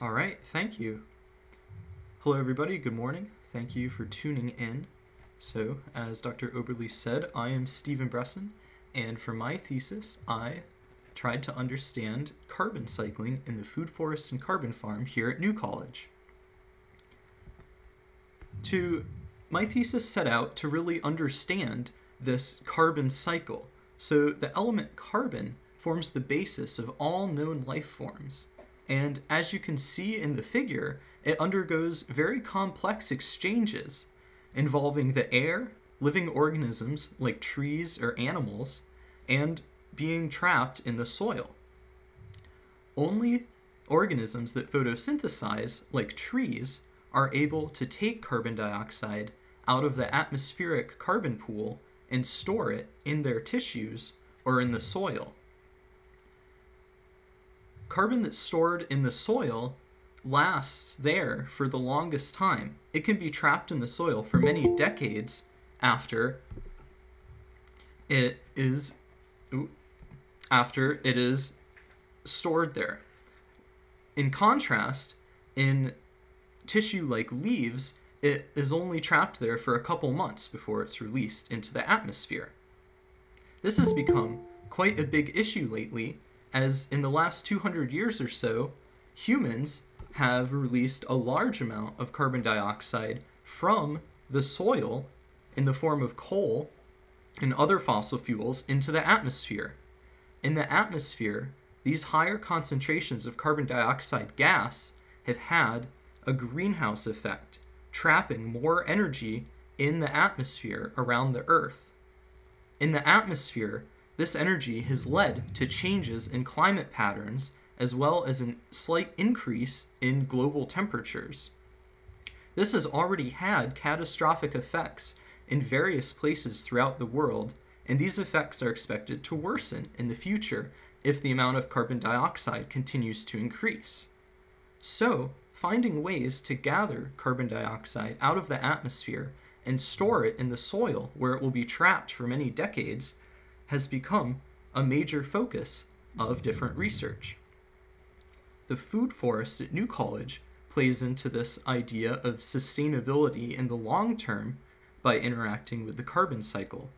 All right, thank you. Hello, everybody. Good morning. Thank you for tuning in. So, as Dr. Oberle said, I am Steven Bressan, and for my thesis, I tried to understand carbon cycling in the food forest and carbon farm here at New College. To my thesis set out to really understand this carbon cycle. So, the element carbon forms the basis of all known life forms. And as you can see in the figure, it undergoes very complex exchanges involving the air, living organisms like trees or animals, and being trapped in the soil. Only organisms that photosynthesize, like trees, are able to take carbon dioxide out of the atmospheric carbon pool and store it in their tissues or in the soil. Carbon that's stored in the soil lasts there for the longest time. It can be trapped in the soil for many decades after it is after it is stored there. In contrast, in tissue like leaves, it is only trapped there for a couple months before it's released into the atmosphere. This has become quite a big issue lately, as in the last 200 years or so, humans have released a large amount of carbon dioxide from the soil in the form of coal and other fossil fuels into the atmosphere. In the atmosphere, these higher concentrations of carbon dioxide gas have had a greenhouse effect, trapping more energy in the atmosphere around the Earth. In the atmosphere, this energy has led to changes in climate patterns as well as a slight increase in global temperatures. This has already had catastrophic effects in various places throughout the world, and these effects are expected to worsen in the future if the amount of carbon dioxide continues to increase. So, finding ways to gather carbon dioxide out of the atmosphere and store it in the soil where it will be trapped for many decades has become a major focus of different research. The food forest at New College plays into this idea of sustainability in the long term by interacting with the carbon cycle.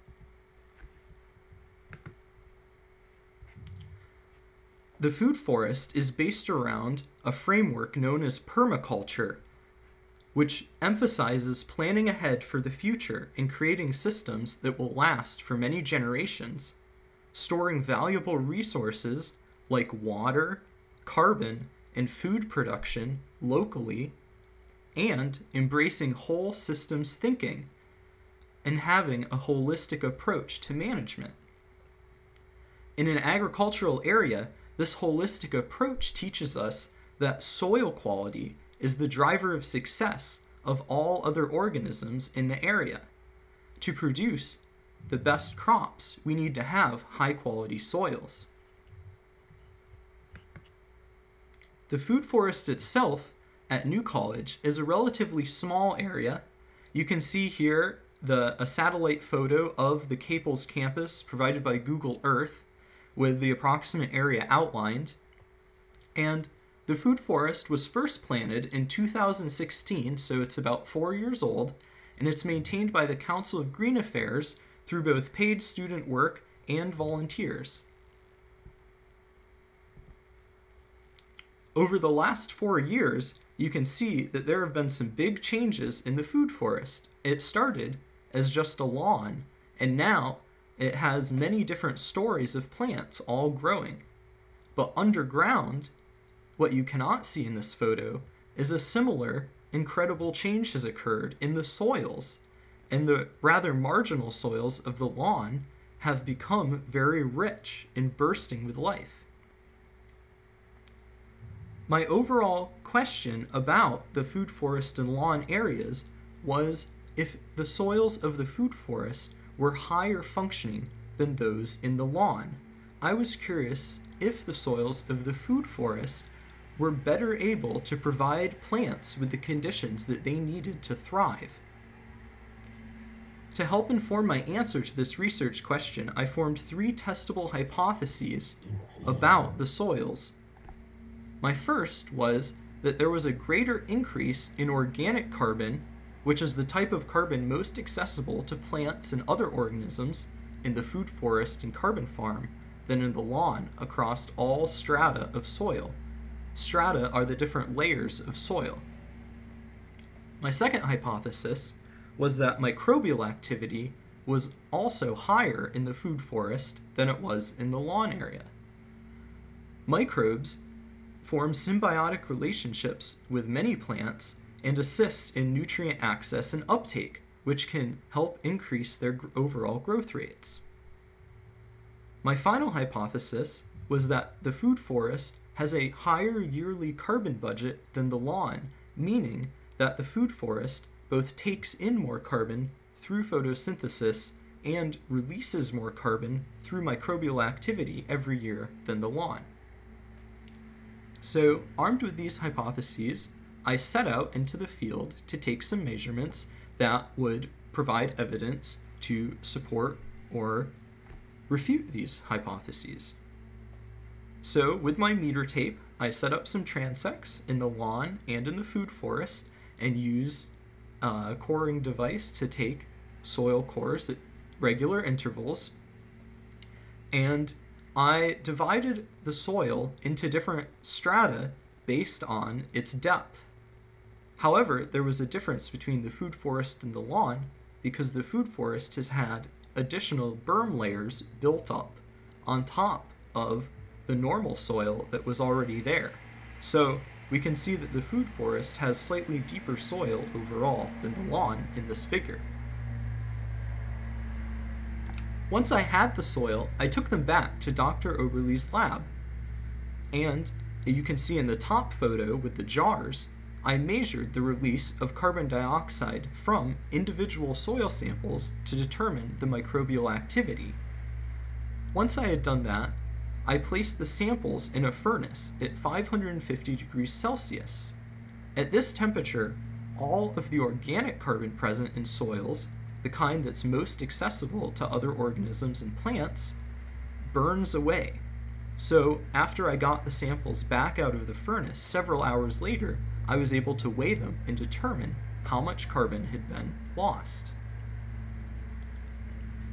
The food forest is based around a framework known as permaculture, which emphasizes planning ahead for the future and creating systems that will last for many generations, storing valuable resources like water, carbon, and food production locally, and embracing whole systems thinking and having a holistic approach to management. In an agricultural area, this holistic approach teaches us that soil quality is the driver of success of all other organisms in the area. To produce the best crops, we need to have high quality soils. The food forest itself at New College is a relatively small area. You can see here the a satellite photo of the Caples campus provided by Google Earth with the approximate area outlined. And the food forest was first planted in 2016, so it's about four years old, and it's maintained by the Council of Green Affairs through both paid student work and volunteers. Over the last four years, you can see that there have been some big changes in the food forest. It started as just a lawn, and now it has many different stories of plants all growing. But underground, what you cannot see in this photo is a similar incredible change has occurred in the soils, and the rather marginal soils of the lawn have become very rich and bursting with life. My overall question about the food forest and lawn areas was if the soils of the food forest were higher functioning than those in the lawn. I was curious if the soils of the food forest were better able to provide plants with the conditions that they needed to thrive. To help inform my answer to this research question, I formed three testable hypotheses about the soils. My first was that there was a greater increase in organic carbon, which is the type of carbon most accessible to plants and other organisms in the food forest and carbon farm, than in the lawn across all strata of soil. Strata are the different layers of soil. My second hypothesis was that microbial activity was also higher in the food forest than it was in the lawn area. Microbes form symbiotic relationships with many plants and assist in nutrient access and uptake, which can help increase their overall growth rates. My final hypothesis was that the food forest has a higher yearly carbon budget than the lawn, meaning that the food forest both takes in more carbon through photosynthesis and releases more carbon through microbial activity every year than the lawn. So, armed with these hypotheses, I set out into the field to take some measurements that would provide evidence to support or refute these hypotheses. So, with my meter tape, I set up some transects in the lawn and in the food forest and use a coring device to take soil cores at regular intervals. And I divided the soil into different strata based on its depth. However, there was a difference between the food forest and the lawn because the food forest has had additional berm layers built up on top of the normal soil that was already there. So we can see that the food forest has slightly deeper soil overall than the lawn in this figure. Once I had the soil, I took them back to Dr. Oberle's lab. And you can see in the top photo with the jars, I measured the release of carbon dioxide from individual soil samples to determine the microbial activity. Once I had done that, I placed the samples in a furnace at 550 degrees Celsius. At this temperature, all of the organic carbon present in soils, the kind that's most accessible to other organisms and plants, burns away. So, after I got the samples back out of the furnace several hours later, I was able to weigh them and determine how much carbon had been lost.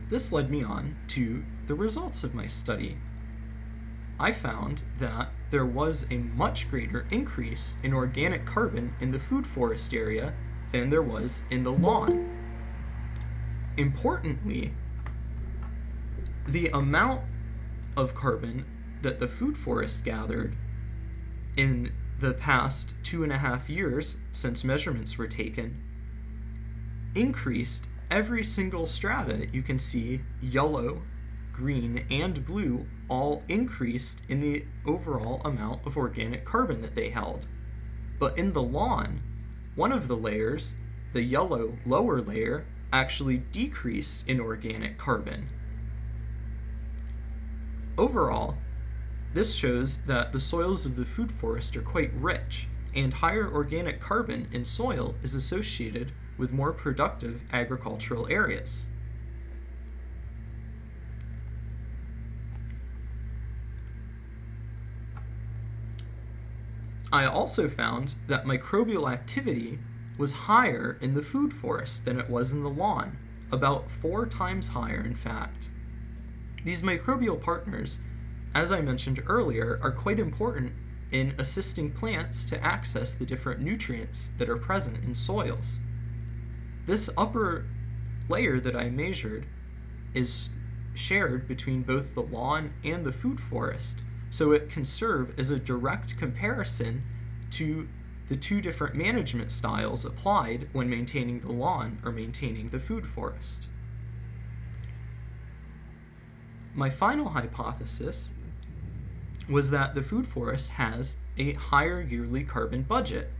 This led me on to the results of my study. I found that there was a much greater increase in organic carbon in the food forest area than there was in the lawn. Importantly, the amount of carbon that the food forest gathered in the past two and a half years since measurements were taken increased every single strata you can see yellow green and blue all increased in the overall amount of organic carbon that they held but in the lawn one of the layers the yellow lower layer actually decreased in organic carbon overall this shows that the soils of the food forest are quite rich, and higher organic carbon in soil is associated with more productive agricultural areas. I also found that microbial activity was higher in the food forest than it was in the lawn, about four times higher, in fact. These microbial partners as I mentioned earlier, are quite important in assisting plants to access the different nutrients that are present in soils. This upper layer that I measured is shared between both the lawn and the food forest, so it can serve as a direct comparison to the two different management styles applied when maintaining the lawn or maintaining the food forest. My final hypothesis was that the food forest has a higher yearly carbon budget.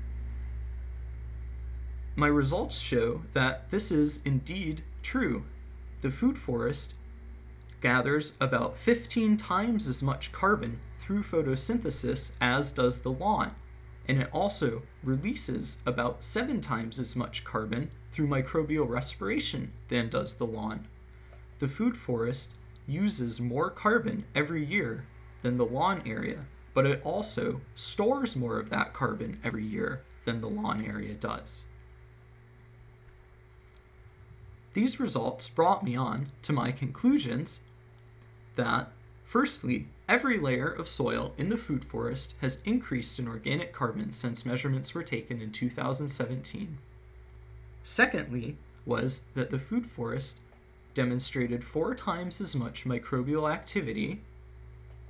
My results show that this is indeed true. The food forest gathers about 15 times as much carbon through photosynthesis as does the lawn, and it also releases about seven times as much carbon through microbial respiration than does the lawn. The food forest uses more carbon every year than the lawn area, but it also stores more of that carbon every year than the lawn area does. These results brought me on to my conclusions that, firstly, every layer of soil in the food forest has increased in organic carbon since measurements were taken in 2017. Secondly, was that the food forest demonstrated four times as much microbial activity.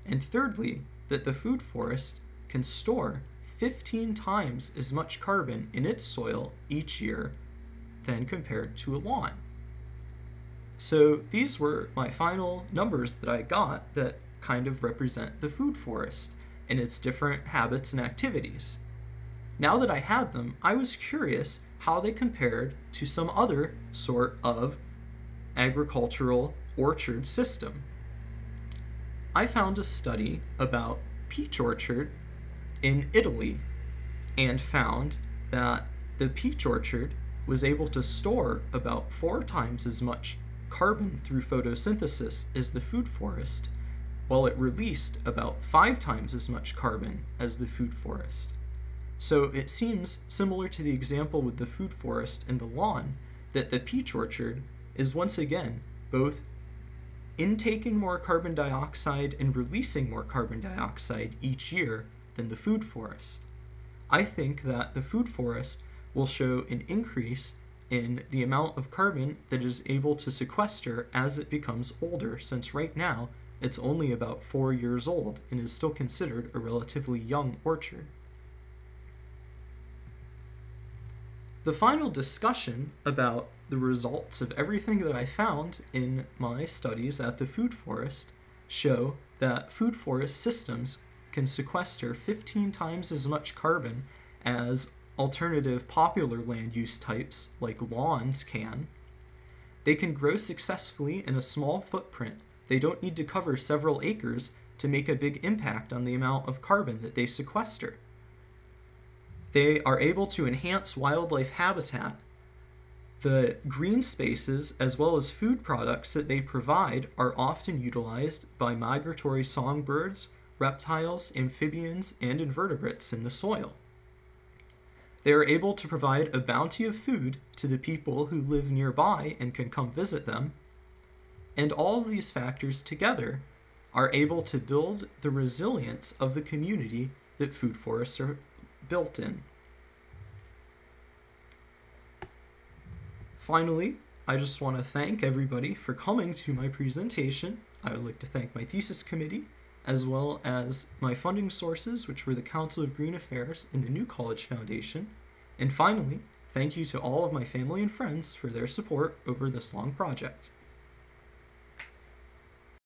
And thirdly, that the food forest can store 15 times as much carbon in its soil each year than compared to a lawn. So these were my final numbers that I got that kind of represent the food forest and its different habits and activities. Now that I had them, I was curious how they compared to some other sort of agricultural orchard system. I found a study about peach orchard in Italy and found that the peach orchard was able to store about four times as much carbon through photosynthesis is the food forest, while it released about five times as much carbon as the food forest. So it seems similar to the example with the food forest and the lawn that the peach orchard is once again both intaking more carbon dioxide and releasing more carbon dioxide each year than the food forest. I think that the food forest will show an increase in the amount of carbon that is able to sequester as it becomes older, since right now it's only about four years old and is still considered a relatively young orchard. The final discussion about the results of everything that I found in my studies at the food forest show that food forest systems can sequester 15 times as much carbon as alternative popular land use types like lawns can. They can grow successfully in a small footprint. They don't need to cover several acres to make a big impact on the amount of carbon that they sequester. They are able to enhance wildlife habitat. The green spaces, as well as food products that they provide, are often utilized by migratory songbirds, reptiles, amphibians, and invertebrates in the soil. They are able to provide a bounty of food to the people who live nearby and can come visit them. And all of these factors together are able to build the resilience of the community that food forests are built in. Finally, I just want to thank everybody for coming to my presentation. I would like to thank my thesis committee, as well as my funding sources, which were the Council of Green Affairs and the New College Foundation. And finally, thank you to all of my family and friends for their support over this long project.